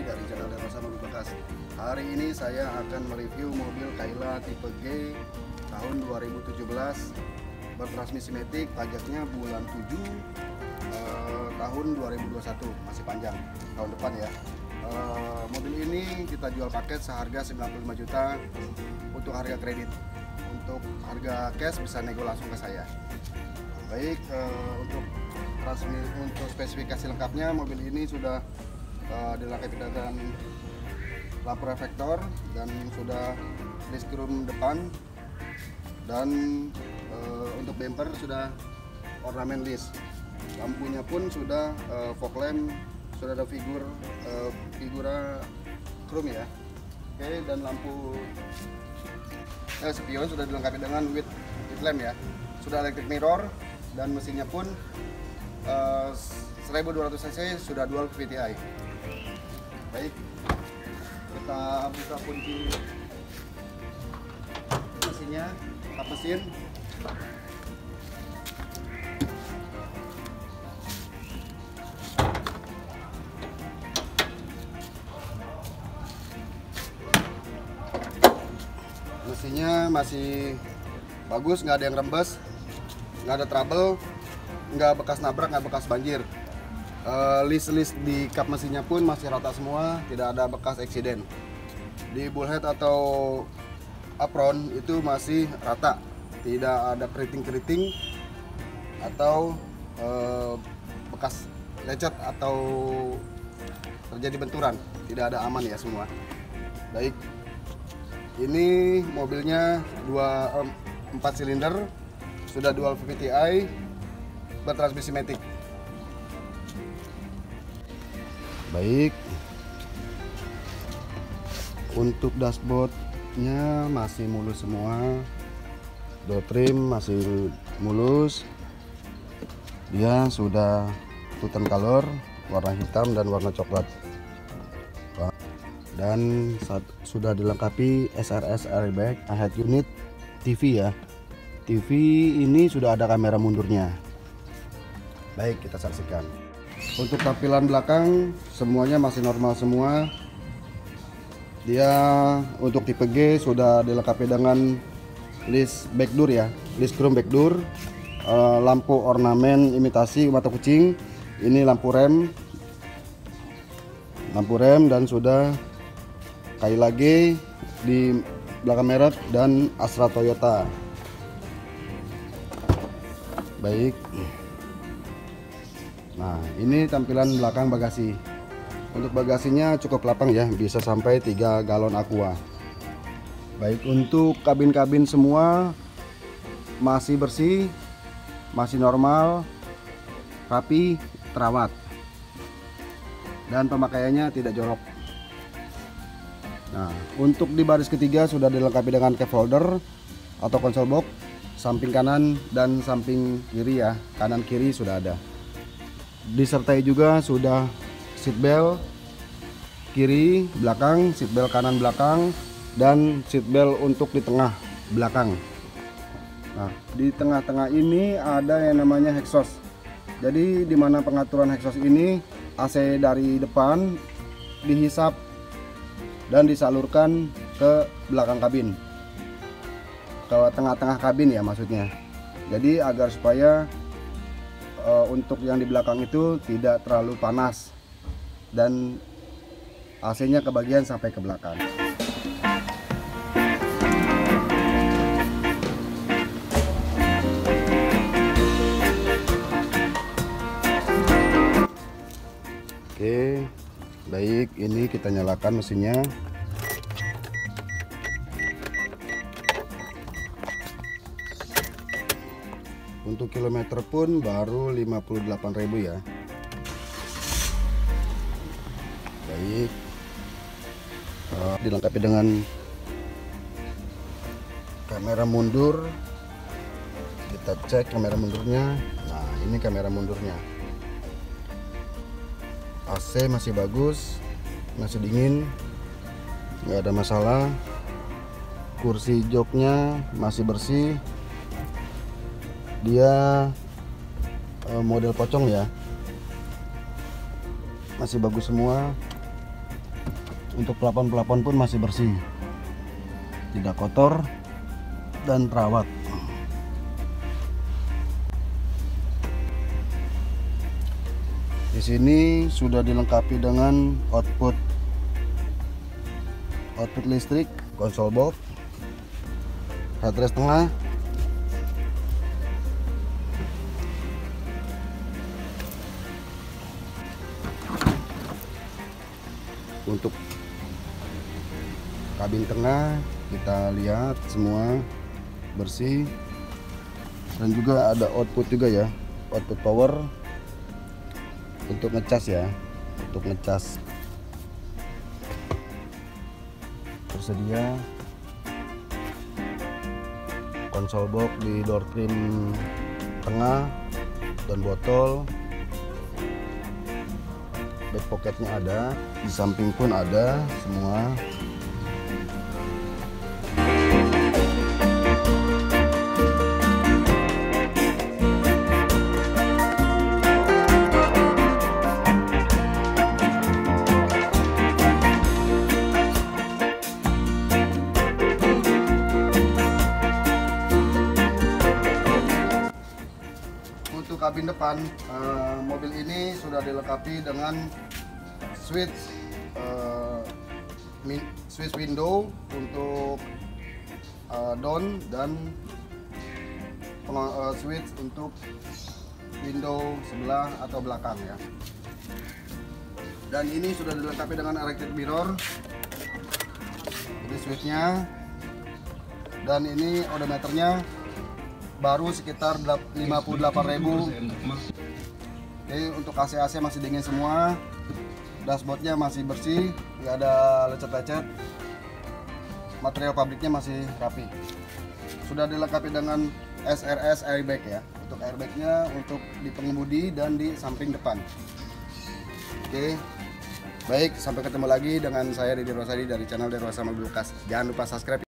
dari channel Dewasa Mobil Bekas. Hari ini saya akan mereview mobil Kaila tipe G tahun 2017 bertransmisi matic, pajaknya bulan 7 eh, tahun 2021, masih panjang tahun depan ya. Eh, mobil ini kita jual paket seharga 95 juta untuk harga kredit. Untuk harga cash bisa nego langsung ke saya. Baik, eh, untuk transmi untuk spesifikasi lengkapnya mobil ini sudah uh, dilengkapi dengan lampu reflektor dan sudah room depan. Dan uh, untuk bumper sudah ornamen list. Lampunya pun sudah uh, fog lamp sudah ada figur uh, figura chrome ya. Oke dan lampu eh, spion sudah dilengkapi dengan with, with lamp ya. Sudah electric mirror dan mesinnya pun uh, 1200 cc sudah dual VTI baik. Kita buka kunci mesinnya kap mesin. Mesinnya masih bagus nggak ada yang rembes nggak ada trouble nggak bekas nabrak nggak bekas banjir uh, list-list di kap mesinnya pun masih rata semua tidak ada bekas eksiden. Di bullhead atau apron itu masih rata tidak ada keriting-keriting atau uh, bekas lecet atau terjadi benturan. Tidak ada aman ya semua. Baik ini mobilnya dua empat silinder sudah dual VTI bertransmisi matic baik. Untuk dashboardnya masih mulus semua. Door trim masih mulus. Dia sudah tutan color warna hitam dan warna coklat. Dan sudah dilengkapi SRS airbag head unit TV ya. TV ini sudah ada kamera mundurnya. Baik kita saksikan untuk tampilan belakang semuanya masih normal semua. Dia untuk tipe G sudah dilengkapi dengan list backdoor ya list chrome backdoor. Uh, lampu ornamen imitasi mata kucing. Ini lampu rem. Lampu rem dan sudah kayu lagi di belakang merek dan Astra Toyota. Baik nah ini tampilan belakang bagasi untuk bagasinya cukup lapang ya bisa sampai 3 galon aqua baik untuk kabin-kabin semua masih bersih masih normal rapi terawat dan pemakaiannya tidak jorok Nah, untuk di baris ketiga sudah dilengkapi dengan cup holder atau konsol box samping kanan dan samping kiri ya. Kanan kiri sudah ada. Disertai juga sudah seat belt kiri belakang, seat belt kanan belakang dan seat belt untuk di tengah belakang. Nah, di tengah-tengah ini ada yang namanya exhaust. Jadi di mana pengaturan exhaust ini AC dari depan dihisap dan disalurkan ke belakang kabin ke tengah-tengah kabin ya maksudnya jadi agar supaya e, untuk yang di belakang itu tidak terlalu panas. Dan AC-nya kebagian sampai ke belakang. Oke baik. Ini kita nyalakan mesinnya untuk kilometer pun baru 58.000 ya. Baik. Uh, dilengkapi dengan kamera mundur. Kita cek kamera mundurnya. Nah ini kamera mundurnya. AC masih bagus masih dingin nggak ada masalah. Kursi joknya masih bersih dia e, model pocong ya. Masih bagus semua. Untuk pelapon-pelapon pun masih bersih. Tidak kotor dan terawat di sini sudah dilengkapi dengan output output listrik konsol box baterai setengah untuk kabin tengah kita lihat semua bersih. Dan juga ada output juga ya output power untuk ngecas ya untuk ngecas. Tersedia konsol box di door trim tengah dan botol back pocketnya ada di samping pun ada semua kabin depan. Uh, mobil ini sudah dilengkapi dengan switch uh, switch window untuk uh, down dan uh, switch untuk window sebelah atau belakang ya. Dan ini sudah dilengkapi dengan electric mirror. Ini switchnya. Dan ini odometernya baru sekitar 58.000 Oke untuk AC-AC masih dingin semua. Dashboardnya masih bersih nggak ada lecet-lecet. Material pabriknya masih rapi. Sudah dilengkapi dengan SRS airbag ya. Untuk airbagnya untuk di pengemudi dan di samping depan. Oke. Baik sampai ketemu lagi dengan saya Didi Rosadi dari channel Derwasa Mobil Bekas jangan lupa subscribe